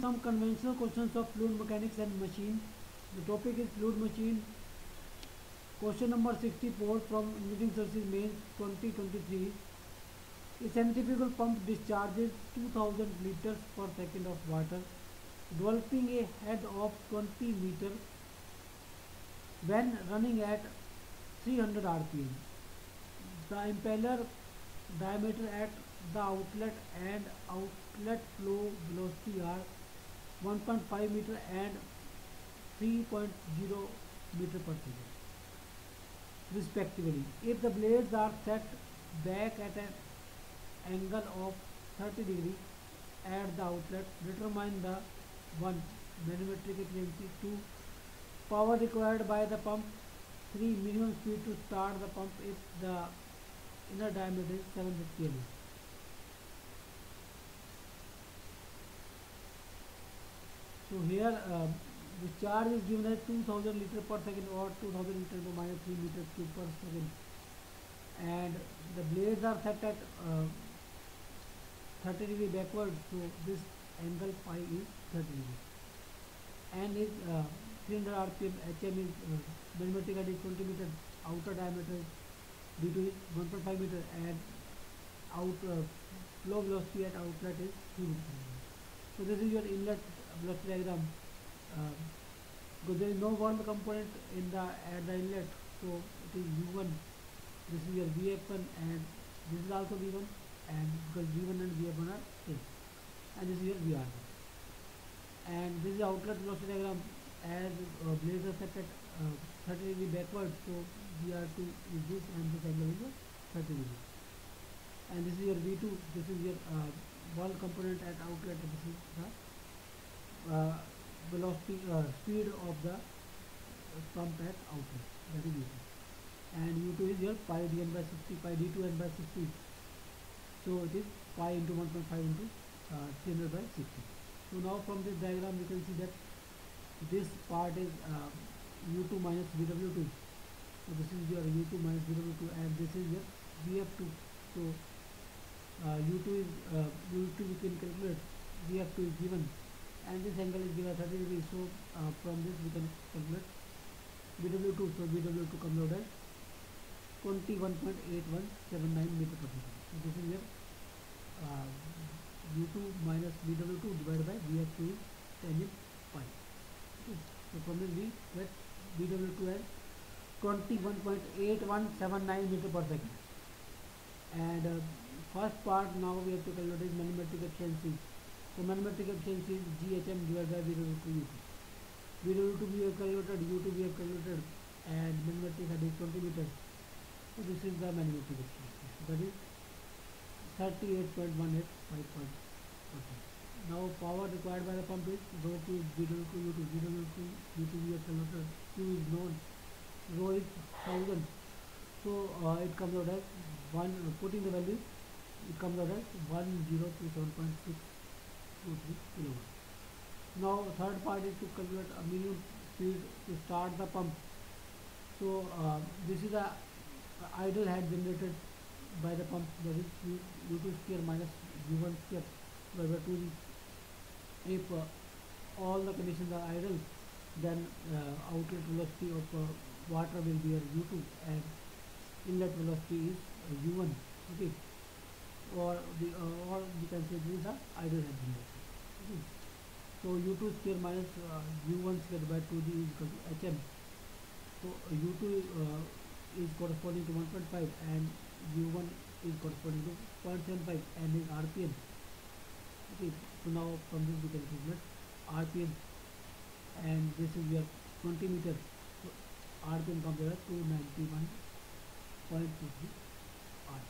some conventional questions of fluid mechanics and machine. The topic is fluid machine. Question number 64 from Engineering Services Mains 2023. A centrifugal pump discharges 2000 liters per second of water, developing a head of 20 meter when running at 300 rpm. The impeller diameter at the outlet and outlet flow velocity are 1.5 meter and 3.0 meter per second respectively. If the blades are set back at an angle of 30 degree at the outlet, determine the 1 manometric efficiency, 2 power required by the pump, 3 minimum speed to start the pump if the inner diameter is 750 mm. Uh, the charge is given as 2000 liter per second or 2000 liter to minus 3 meters cube per second and the blades are set at uh, 30 degree backward so this angle phi is 30 degree and is uh, 300 rpm hm is uh, is 20 meter outer diameter d2 is 1.5 meter and out uh, flow velocity at outlet is 3 meter so this is your inlet velocity diagram uh, because there is no whirl component in the at the inlet so it is u1 this is your vf1 and this is also v1 and because v1 and vf1 are same and this is your vr and this is outlet velocity diagram as uh, blades are set at uh, 30 degree backward so vr2 is this and this angle is 30 degree. And this is your v2 this is your uh, component at outlet this is the uh, velocity uh, speed of the pump at outlet that is u2 and u2 is your pi dn by 60 pi d2 n by 60 so it is pi into 1.5 into uh, 300 by 60 so now from this diagram you can see that this part is uh, u2 minus vw2 so this is your u2 minus vw2 and this is your vf2 so uh, u2 is uh, u2 we can calculate vf2 is given and this angle is given 30 degrees so uh, from this we can calculate bw2 so bw2 comes out as 21.8179 meter per second so this is your uh, u2 minus bw2 divided by vf2 is 10 in pi okay. so from this we get bw2 as 21.8179 meter per second and uh, first part now we have to calculate is manometric efficiency so manometric efficiency is GHM divided by VW2 U2. VW2 we have calculated, U2 we have calculated and manometric head is 20 meters. So this is the manometric efficiency. That is 38.185. Now power required by the pump is rho Q VW2 U2. VW2 U2 we have calculated. Q is known. Rho is 1000. So uh, it comes out as 1, uh, putting the value, it comes out as 1027.6 2 3 kilowatt. Now third part is to calculate a minimum speed to start the pump. So uh, this is a, a ideal head generated by the pump that is U, U2 square minus U1 square by 2 If uh, all the conditions are ideal then uh, outlet velocity of uh, water will be U2 and inlet velocity is U1 okay or the uh, or you can say are ideal head generation okay. so u2 square minus uh, u1 square by 2d is equal to hm so uh, u2 uh, is corresponding to 1.5 and u1 is corresponding to 0.75 and is rpm okay so now from this we can calculate rpm and this is your 20 meter. So rpm comes as 291.23 r